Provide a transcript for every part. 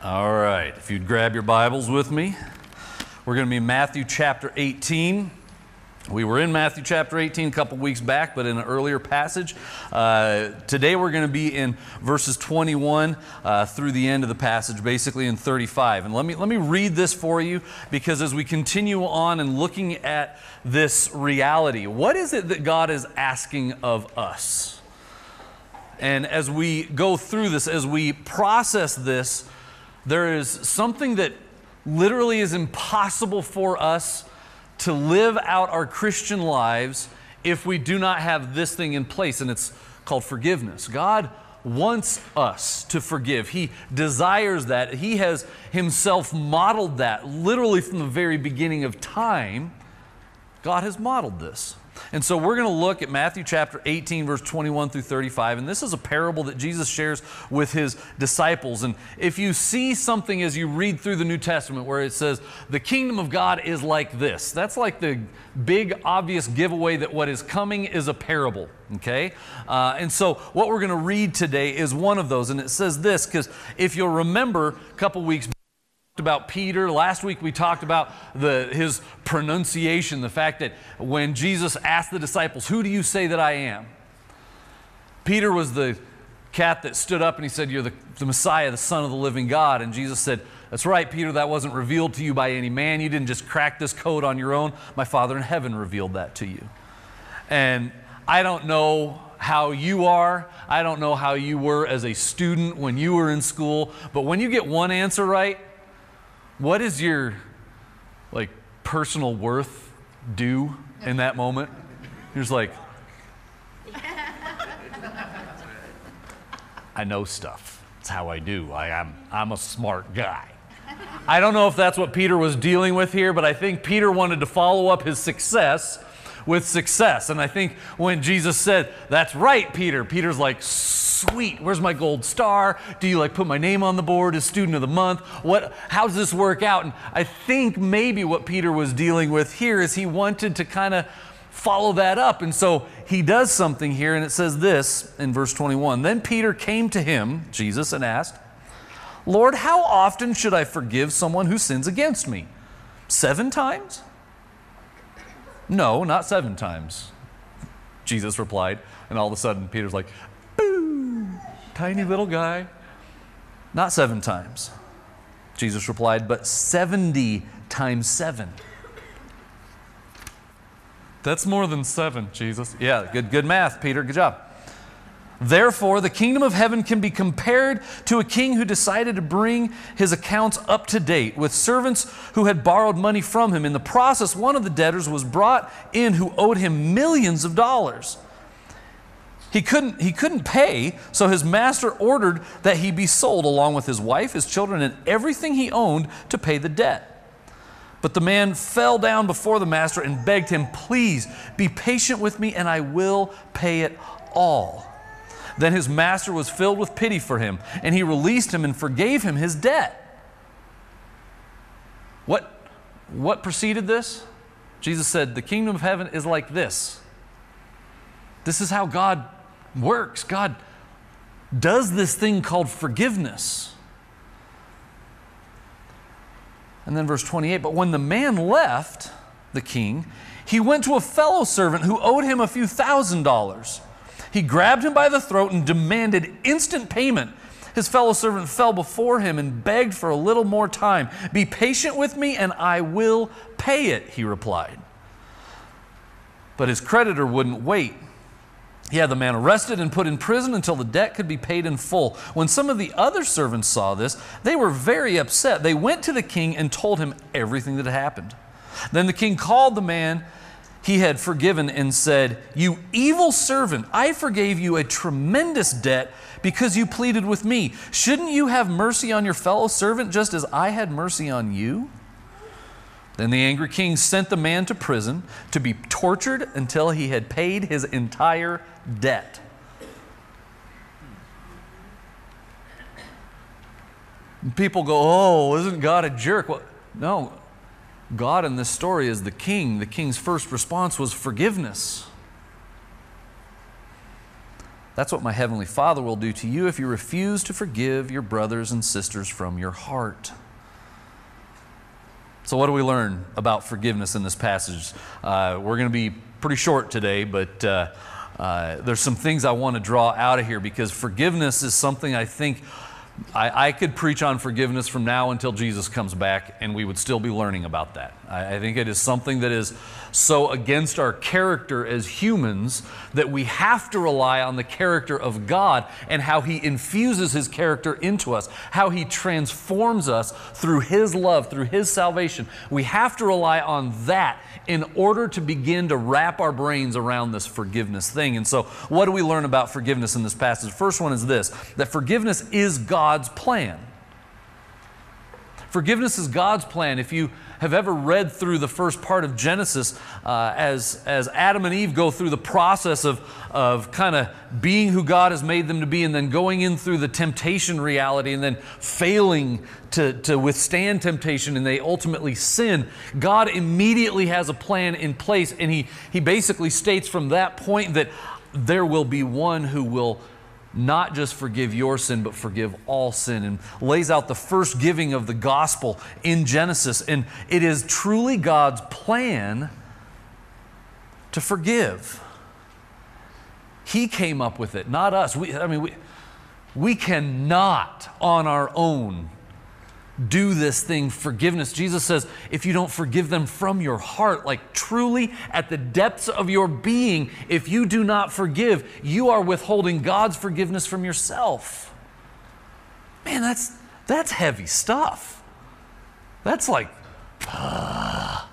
All right, if you'd grab your Bibles with me, we're going to be in Matthew chapter 18. We were in Matthew chapter 18 a couple weeks back, but in an earlier passage. Uh, today we're going to be in verses 21 uh, through the end of the passage, basically in 35. And let me, let me read this for you because as we continue on and looking at this reality, what is it that God is asking of us? And as we go through this, as we process this, there is something that literally is impossible for us to live out our Christian lives if we do not have this thing in place, and it's called forgiveness. God wants us to forgive. He desires that. He has Himself modeled that literally from the very beginning of time. God has modeled this. And so we're going to look at Matthew chapter 18, verse 21 through 35. And this is a parable that Jesus shares with his disciples. And if you see something as you read through the New Testament where it says, the kingdom of God is like this, that's like the big, obvious giveaway that what is coming is a parable. Okay? Uh, and so what we're going to read today is one of those. And it says this, because if you'll remember a couple weeks about Peter. Last week we talked about the, his pronunciation, the fact that when Jesus asked the disciples, Who do you say that I am? Peter was the cat that stood up and he said, You're the, the Messiah, the Son of the living God. And Jesus said, That's right, Peter, that wasn't revealed to you by any man. You didn't just crack this code on your own. My Father in heaven revealed that to you. And I don't know how you are. I don't know how you were as a student when you were in school. But when you get one answer right, what is your like personal worth due in that moment? You're just like, I know stuff. It's how I do. I am I'm a smart guy. I don't know if that's what Peter was dealing with here, but I think Peter wanted to follow up his success with success. And I think when Jesus said, That's right, Peter, Peter's like, Sweet, where's my gold star? Do you like put my name on the board as student of the month? What how does this work out? And I think maybe what Peter was dealing with here is he wanted to kind of follow that up. And so he does something here, and it says this in verse 21 Then Peter came to him, Jesus, and asked, Lord, how often should I forgive someone who sins against me? Seven times? No, not seven times. Jesus replied. And all of a sudden, Peter's like, tiny little guy. Not seven times. Jesus replied, but 70 times seven. That's more than seven, Jesus. Yeah, good, good math, Peter. Good job. Therefore, the kingdom of heaven can be compared to a king who decided to bring his accounts up to date with servants who had borrowed money from him. In the process, one of the debtors was brought in who owed him millions of dollars. He couldn't, he couldn't pay, so his master ordered that he be sold along with his wife, his children, and everything he owned to pay the debt. But the man fell down before the master and begged him, Please be patient with me, and I will pay it all. Then his master was filled with pity for him, and he released him and forgave him his debt. What, what preceded this? Jesus said, The kingdom of heaven is like this. This is how God works. God does this thing called forgiveness. And then verse 28 But when the man left the king, he went to a fellow servant who owed him a few thousand dollars. He grabbed him by the throat and demanded instant payment. His fellow servant fell before him and begged for a little more time. Be patient with me and I will pay it, he replied. But his creditor wouldn't wait. He had the man arrested and put in prison until the debt could be paid in full. When some of the other servants saw this, they were very upset. They went to the king and told him everything that had happened. Then the king called the man he had forgiven and said, You evil servant, I forgave you a tremendous debt because you pleaded with me. Shouldn't you have mercy on your fellow servant just as I had mercy on you? Then the angry king sent the man to prison to be tortured until he had paid his entire debt. People go, Oh, isn't God a jerk? Well, no, God in this story is the king. The king's first response was forgiveness. That's what my heavenly Father will do to you if you refuse to forgive your brothers and sisters from your heart. So, what do we learn about forgiveness in this passage? Uh, we're going to be pretty short today, but uh, uh, there's some things I want to draw out of here because forgiveness is something I think I, I, could preach on forgiveness from now until Jesus comes back, and we would still be learning about that. I, I, think it is something that is so against our character as humans that we have to rely on the character of God and how He infuses His character into us, how He transforms us through His love, through His salvation. We have to rely on that in order to begin to wrap our brains around this forgiveness thing. And so, what do we learn about forgiveness in this passage? First one is this that forgiveness is God's plan. Forgiveness is God's plan. If you have ever read through the first part of Genesis, uh, as, as Adam and Eve go through the process of, of kind of being who God has made them to be, and then going in through the temptation reality, and then failing to, to withstand temptation, and they ultimately sin, God immediately has a plan in place, and He, he basically states from that point that there will be one who will not just forgive your sin, but forgive all sin, and lays out the first giving of the gospel in Genesis. And it is truly God's plan to forgive. He came up with it, not us. We, I mean, we, we cannot on our own do this thing, forgiveness. Jesus says, if you don't forgive them from your heart, like truly at the depths of your being, if you do not forgive, you are withholding God's forgiveness from yourself. Man, that's, that's heavy stuff. That's like, uh,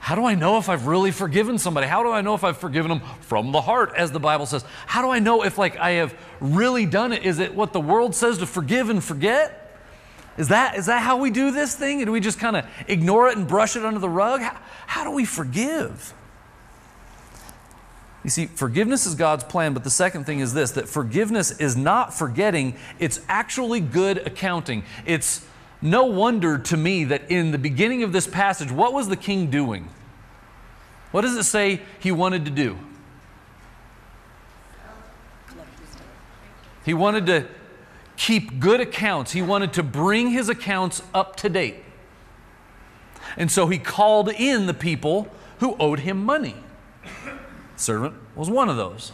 how do I know if I've really forgiven somebody? How do I know if I've forgiven them from the heart, as the Bible says? How do I know if like I have really done it? Is it what the world says to forgive and forget? Is that, is that how we do this thing? do we just kind of ignore it and brush it under the rug? How, how do we forgive? You see, forgiveness is God's plan, but the second thing is this that forgiveness is not forgetting, it's actually good accounting. It's no wonder to me that in the beginning of this passage, what was the king doing? What does it say he wanted to do? He wanted to keep good accounts. He wanted to bring his accounts up to date. And so he called in the people who owed him money. Servant was one of those.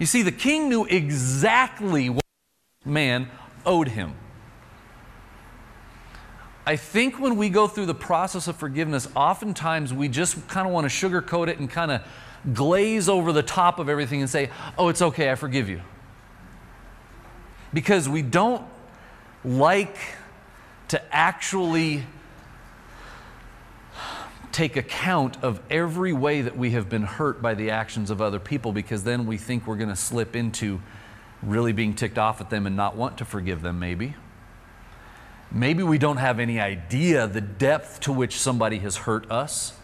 You see, the king knew exactly what man owed him. I think when we go through the process of forgiveness, oftentimes we just kind of want to sugarcoat it and kind of glaze over the top of everything and say, oh, it's okay, I forgive you because we don't like to actually take account of every way that we have been hurt by the actions of other people because then we think we're going to slip into really being ticked off at them and not want to forgive them, maybe. Maybe we don't have any idea the depth to which somebody has hurt us.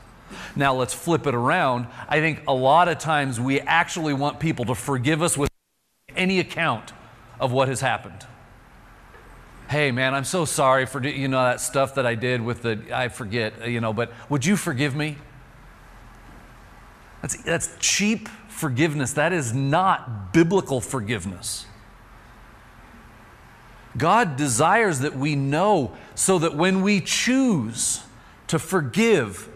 Now, let's flip it around. I think a lot of times we actually want people to forgive us with any account of what has happened. Hey, man, I'm so sorry for you know that stuff that I did with the I forget, you know, but would you forgive me? That's, that's cheap forgiveness. That is not biblical forgiveness. God desires that we know so that when we choose to forgive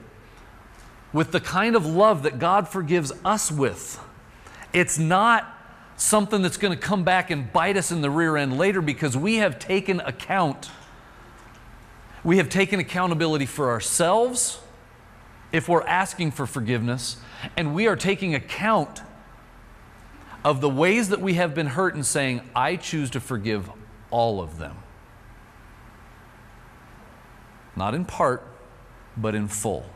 with the kind of love that God forgives us with, it's not something that's going to come back and bite us in the rear end later because we have taken account. We have taken accountability for ourselves if we're asking for forgiveness, and we are taking account of the ways that we have been hurt and saying, I choose to forgive all of them. Not in part, but in full.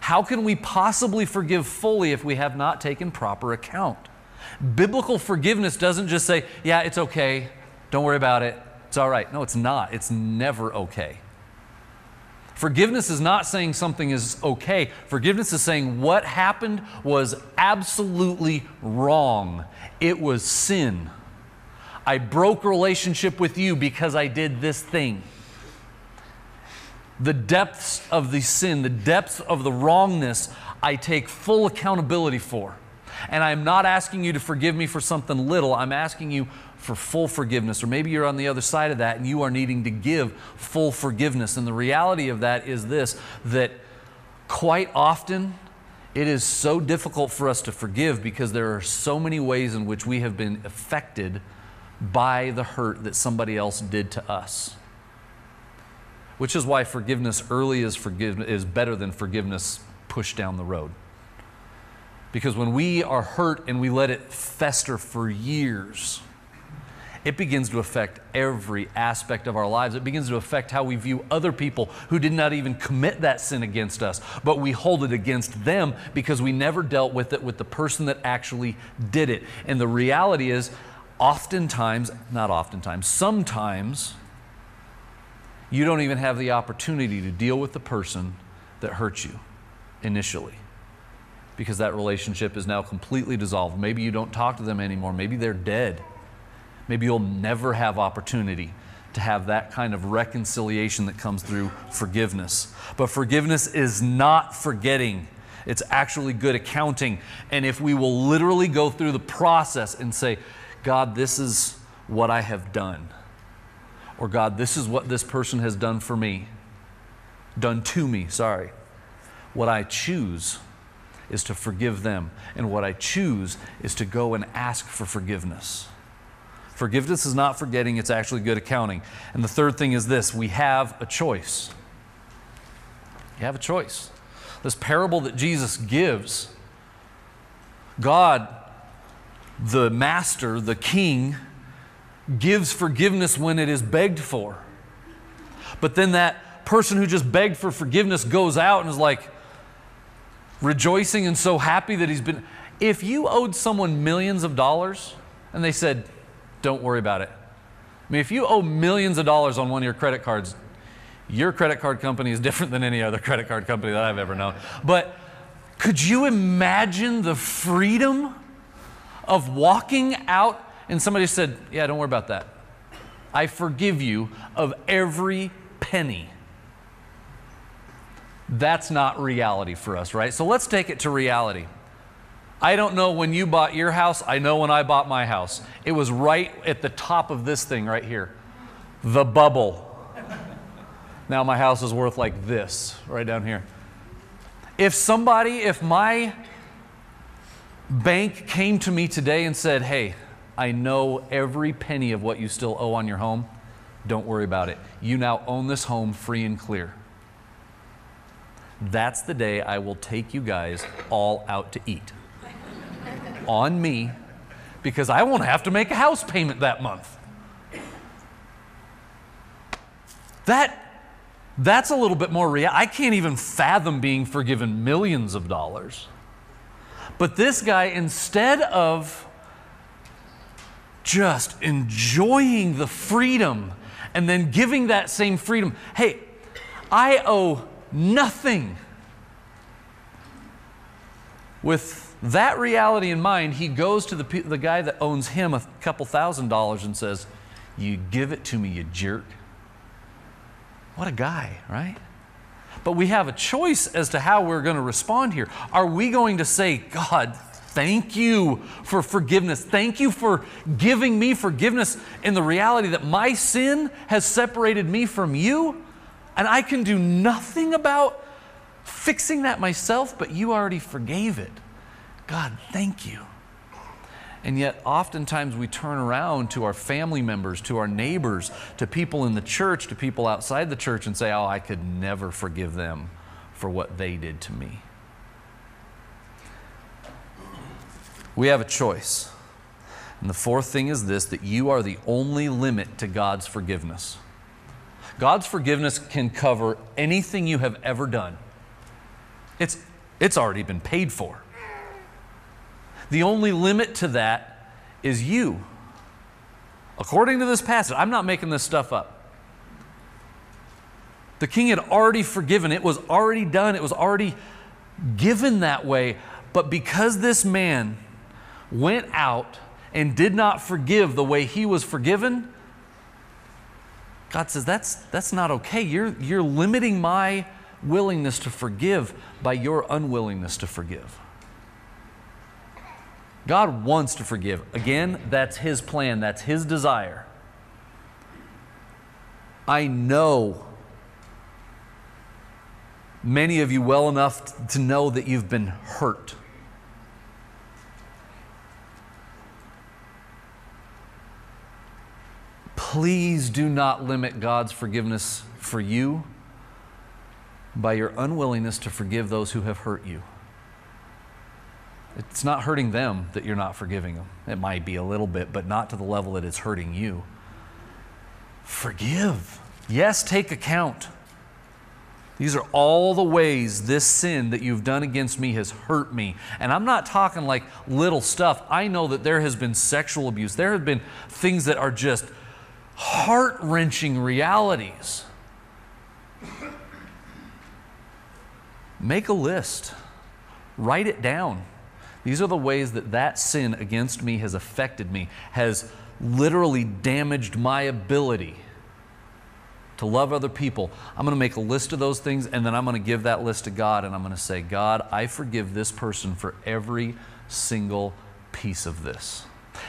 How can we possibly forgive fully if we have not taken proper account? Biblical forgiveness doesn't just say, yeah, it's okay, don't worry about it, it's all right. No, it's not. It's never okay. Forgiveness is not saying something is okay. Forgiveness is saying what happened was absolutely wrong. It was sin. I broke relationship with you because I did this thing. The depths of the sin, the depths of the wrongness, I take full accountability for. And I'm not asking you to forgive me for something little, I'm asking you for full forgiveness. Or maybe you're on the other side of that and you are needing to give full forgiveness. And the reality of that is this that quite often, it is so difficult for us to forgive because there are so many ways in which we have been affected by the hurt that somebody else did to us. Which is why forgiveness early is, forgive- is better than forgiveness pushed down the road. Because when we are hurt and we let it fester for years, it begins to affect every aspect of our lives. It begins to affect how we view other people who did not even commit that sin against us, but we hold it against them because we never dealt with it with the person that actually did it. And the reality is, oftentimes, not oftentimes, sometimes, you don't even have the opportunity to deal with the person that hurt you initially because that relationship is now completely dissolved. Maybe you don't talk to them anymore. Maybe they're dead. Maybe you'll never have opportunity to have that kind of reconciliation that comes through forgiveness. But forgiveness is not forgetting. It's actually good accounting. And if we will literally go through the process and say, God, this is what I have done, or God, this is what this person has done for me, done to me, sorry. What I choose is to forgive them. And what I choose is to go and ask for forgiveness. Forgiveness is not forgetting, it's actually good accounting. And the third thing is this we have a choice. You have a choice. This parable that Jesus gives, God, the master, the king, gives forgiveness when it is begged for. But then that person who just begged for forgiveness goes out and is like rejoicing and so happy that he's been. If you owed someone millions of dollars and they said, don't worry about it. I mean, if you owe millions of dollars on one of your credit cards, your credit card company is different than any other credit card company that I've ever known. But could you imagine the freedom of walking out and somebody said, Yeah, don't worry about that. I forgive you of every penny. That's not reality for us, right? So let's take it to reality. I don't know when you bought your house. I know when I bought my house. It was right at the top of this thing right here the bubble. Now my house is worth like this, right down here. If somebody, if my bank came to me today and said, Hey, I know every penny of what you still owe on your home, don't worry about it. You now own this home free and clear. That's the day I will take you guys all out to eat. on me, because I won't have to make a house payment that month. That that's a little bit more real. I can't even fathom being forgiven millions of dollars. But this guy, instead of just enjoying the freedom and then giving that same freedom, hey, I owe nothing. With that reality in mind, he goes to the, the guy that owns him a couple thousand dollars and says, You give it to me, you jerk. What a guy, right? But we have a choice as to how we're going to respond here. Are we going to say, God, thank you for forgiveness? Thank you for giving me forgiveness in the reality that my sin has separated me from you, and I can do nothing about fixing that myself, but you already forgave it. God, thank you. And yet, oftentimes, we turn around to our family members, to our neighbors, to people in the church, to people outside the church, and say, Oh, I could never forgive them for what they did to me. We have a choice. And the fourth thing is this that you are the only limit to God's forgiveness. God's forgiveness can cover anything you have ever done, it's, it's already been paid for. The only limit to that is you. According to this passage, I'm not making this stuff up. The king had already forgiven, it was already done, it was already given that way. But because this man went out and did not forgive the way he was forgiven, God says, that's, that's not okay. You're, you're limiting my willingness to forgive by your unwillingness to forgive. God wants to forgive. Again, that's His plan, that's His desire. I know many of you well enough to know that you've been hurt. Please do not limit God's forgiveness for you by your unwillingness to forgive those who have hurt you. It's not hurting them that you're not forgiving them. It might be a little bit, but not to the level that it's hurting you. Forgive. Yes, take account. These are all the ways this sin that you've done against me has hurt me. And I'm not talking like little stuff. I know that there has been sexual abuse, there have been things that are just heart wrenching realities. Make a list, write it down. These are the ways that that sin against me has affected me, has literally damaged my ability to love other people. I'm going to make a list of those things and then I'm going to give that list to God and I'm going to say, God, I forgive this person for every single piece of this.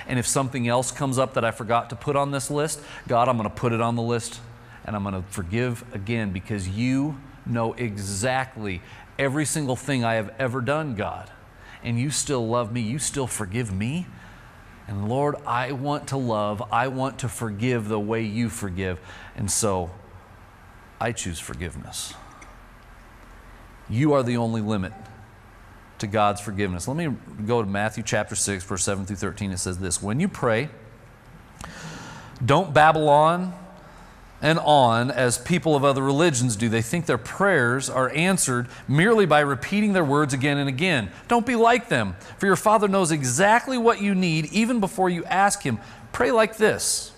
And if something else comes up that I forgot to put on this list, God, I'm going to put it on the list and I'm going to forgive again because you know exactly every single thing I have ever done, God. And you still love me, you still forgive me. And Lord, I want to love, I want to forgive the way you forgive. And so I choose forgiveness. You are the only limit to God's forgiveness. Let me go to Matthew chapter 6, verse 7 through 13. It says this When you pray, don't babble on and on as people of other religions do. They think their prayers are answered merely by repeating their words again and again. Don't be like them, for your Father knows exactly what you need even before you ask Him. Pray like this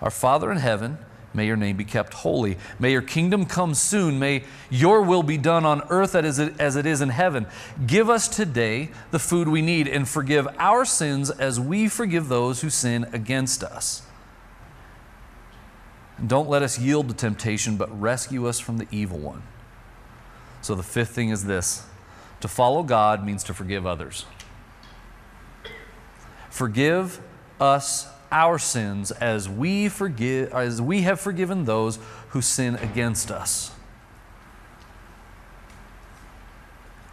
Our Father in heaven, May your name be kept holy. May your kingdom come soon. May your will be done on earth as it is in heaven. Give us today the food we need and forgive our sins as we forgive those who sin against us. And don't let us yield to temptation, but rescue us from the evil one. So the fifth thing is this to follow God means to forgive others. Forgive us our sins as we forgive as we have forgiven those who sin against us.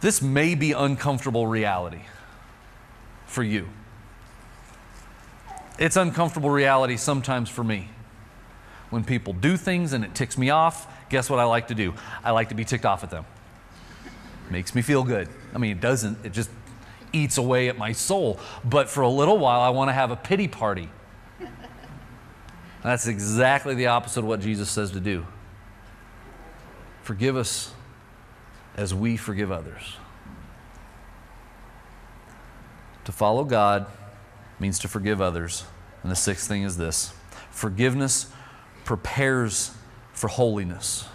This may be uncomfortable reality for you. It's uncomfortable reality sometimes for me. When people do things and it ticks me off, guess what I like to do? I like to be ticked off at them. Makes me feel good. I mean, it doesn't, it just eats away at my soul. But for a little while, I want to have a pity party that's exactly the opposite of what Jesus says to do. Forgive us as we forgive others. To follow God means to forgive others. And the sixth thing is this forgiveness prepares for holiness.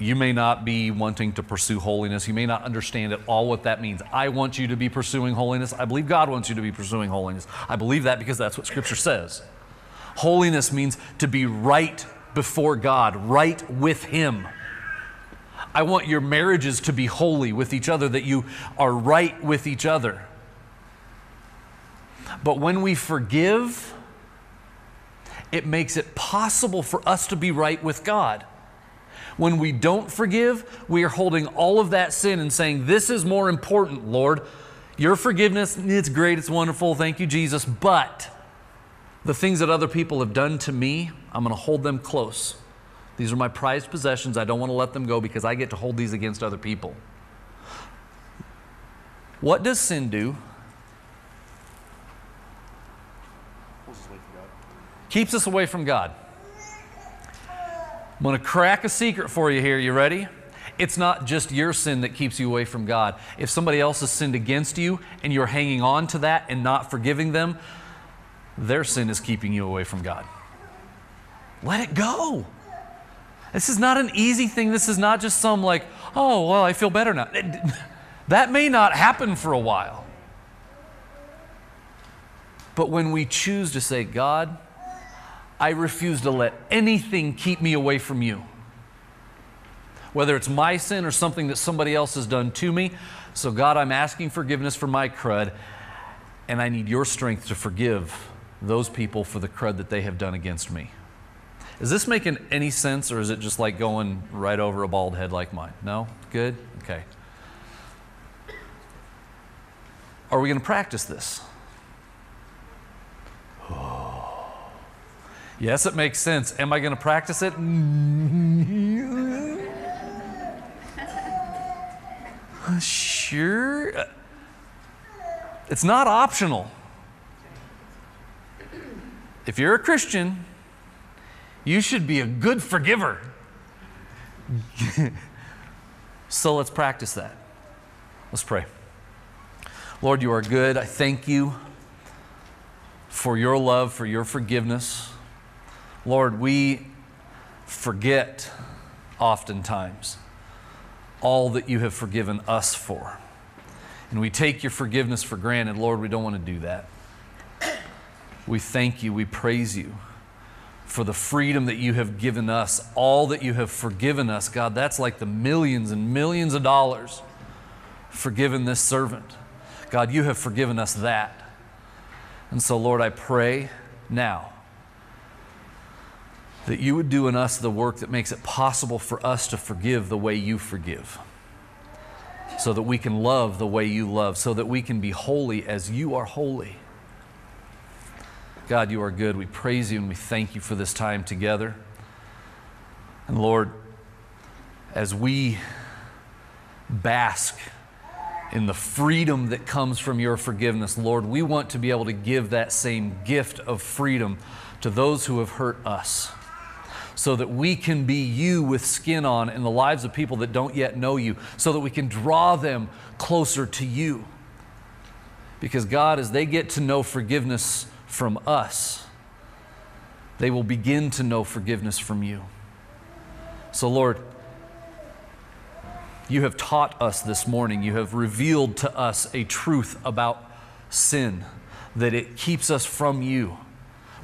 You may not be wanting to pursue holiness. You may not understand at all what that means. I want you to be pursuing holiness. I believe God wants you to be pursuing holiness. I believe that because that's what Scripture says. Holiness means to be right before God, right with Him. I want your marriages to be holy with each other, that you are right with each other. But when we forgive, it makes it possible for us to be right with God. When we don't forgive, we are holding all of that sin and saying, This is more important, Lord. Your forgiveness, it's great, it's wonderful, thank you, Jesus, but the things that other people have done to me, I'm going to hold them close. These are my prized possessions. I don't want to let them go because I get to hold these against other people. What does sin do? Keeps us away from God. I'm going to crack a secret for you here. You ready? It's not just your sin that keeps you away from God. If somebody else has sinned against you and you're hanging on to that and not forgiving them, their sin is keeping you away from God. Let it go. This is not an easy thing. This is not just some like, oh, well, I feel better now. That may not happen for a while. But when we choose to say, God, I refuse to let anything keep me away from you. whether it's my sin or something that somebody else has done to me. So, God, I'm asking forgiveness for my crud, and I need your strength to forgive those people for the crud that they have done against me. Is this making any sense, or is it just like going right over a bald head like mine? No? Good? Okay. Are we going to practice this? Yes, it makes sense. Am I going to practice it? sure. It's not optional. If you're a Christian, you should be a good forgiver. so let's practice that. Let's pray. Lord, you are good. I thank you for your love, for your forgiveness. Lord, we forget oftentimes all that you have forgiven us for. And we take your forgiveness for granted. Lord, we don't want to do that. We thank you, we praise you for the freedom that you have given us, all that you have forgiven us. God, that's like the millions and millions of dollars forgiven this servant. God, you have forgiven us that. And so, Lord, I pray now that you would do in us the work that makes it possible for us to forgive the way you forgive, so that we can love the way you love, so that we can be holy as you are holy. God, you are good. We praise you and we thank you for this time together. And Lord, as we bask in the freedom that comes from your forgiveness, Lord, we want to be able to give that same gift of freedom to those who have hurt us so that we can be you with skin on in the lives of people that don't yet know you, so that we can draw them closer to you. Because, God, as they get to know forgiveness, from us, they will begin to know forgiveness from you. So, Lord, you have taught us this morning, you have revealed to us a truth about sin, that it keeps us from you,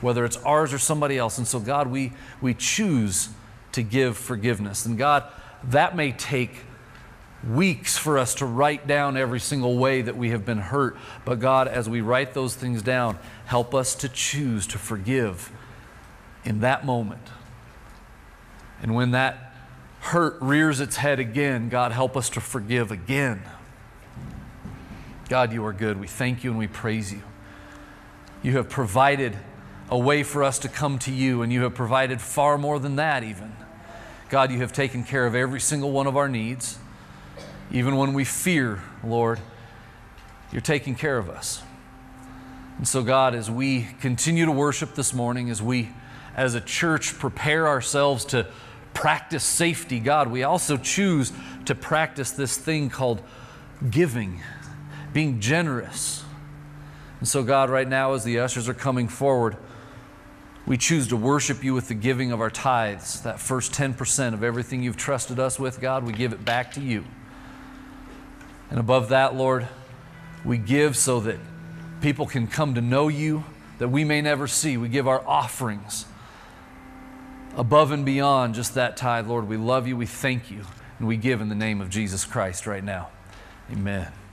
whether it's ours or somebody else. And so, God, we, we choose to give forgiveness. And God, that may take weeks for us to write down every single way that we have been hurt. But God, as we write those things down, help us to choose to forgive in that moment. And when that hurt rears its head again, God, help us to forgive again. God, you are good. We thank you and we praise you. You have provided a way for us to come to you, and you have provided far more than that, even. God, you have taken care of every single one of our needs. Even when we fear, Lord, you're taking care of us. And so, God, as we continue to worship this morning, as we as a church prepare ourselves to practice safety, God, we also choose to practice this thing called giving, being generous. And so, God, right now, as the ushers are coming forward, we choose to worship you with the giving of our tithes, that first 10% of everything you've trusted us with, God, we give it back to you. And above that, Lord, we give so that people can come to know you that we may never see. We give our offerings above and beyond just that tithe. Lord, we love you, we thank you, and we give in the name of Jesus Christ right now. Amen.